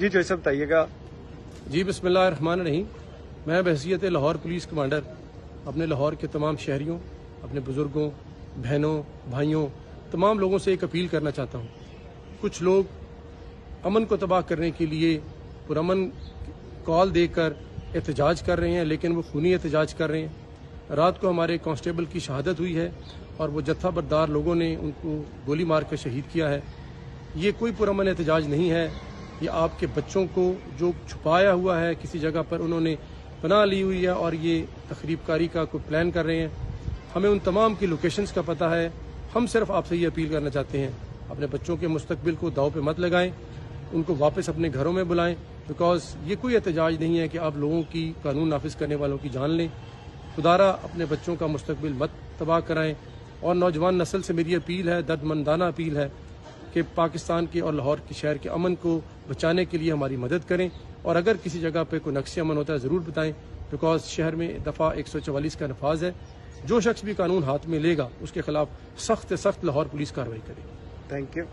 जी जैसे बताइएगा। जी बिस्मिल्लाहमान रहीम। मैं बहसीत लाहौर पुलिस कमांडर, अपने लाहौर के तमाम शहरियों, अपने बुज़ुर्गों, बहनों, भाइयों, तमाम लोगों से एक अपील करना चाहता हूँ। कुछ लोग अमन को तबाह करने के लिए पुरमन कॉल देकर एहतजाज कर रहे हैं, लेकिन वो खूनी एहतजाज कर रहे हैं। रात को हमारे कांस्टेबल की शहादत हुई है और वो जत्था बरदार लोगों ने उनको गोली मार कर शहीद किया है। ये कोई पुरमन एहतजाज नहीं है। ये आपके बच्चों को जो छुपाया हुआ है किसी जगह पर उन्होंने पनाह ली हुई है और ये तकरीबकारी का कोई प्लान कर रहे हैं। हमें उन तमाम की लोकेशंस का पता है। हम सिर्फ़ आपसे ये अपील करना चाहते हैं, अपने बच्चों के मुस्तबिल को दाव पे मत लगाएँ, उनको वापस अपने घरों में बुलाएँ बिकॉज़ ये कोई एहतजाज नहीं है कि आप लोगों की कानून नाफिज करने वालों की जान लें। खुदारा अपने बच्चों का मुस्तबिल मत तबाह कराएँ। और नौजवान नस्ल से मेरी अपील है, दर्दमंदाना अपील है कि पाकिस्तान के और लाहौर के शहर के अमन को बचाने के लिए हमारी मदद करें। और अगर किसी जगह पर कोई नक्श अमन होता है, ज़रूर बताएँ बिकॉज़ शहर में दफ़ा एक सौ चवालीस का नफाज है। जो शख्स भी कानून हाथ में लेगा, उसके खिलाफ सख्त सख्त लाहौर पुलिस कार्रवाई करेगी। Thank you